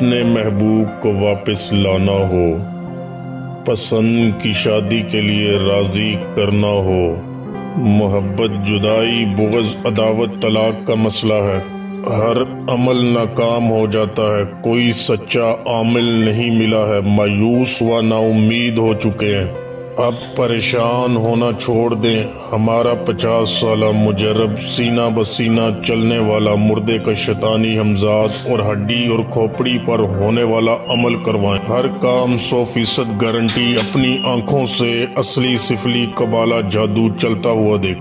अपने महबूब को वापस लाना हो, पसंद की शादी के लिए राज़ी करना हो, मोहब्बत जुदाई, बुगज, अदावत, तलाक का मसला है। हर अमल नाकाम हो जाता है, कोई सच्चा आमिल नहीं मिला है, मायूस व नाउमीद हो चुके हैं। अब परेशान होना छोड़ दें। हमारा पचास साल मुजरब सीना बसीना चलने वाला मुर्दे का शैतानी हमजाद और हड्डी और खोपड़ी पर होने वाला अमल करवाएँ। हर काम सौ फ़ीसद गारंटी अपनी आँखों से असली सिफली कबाला जादू चलता हुआ देख।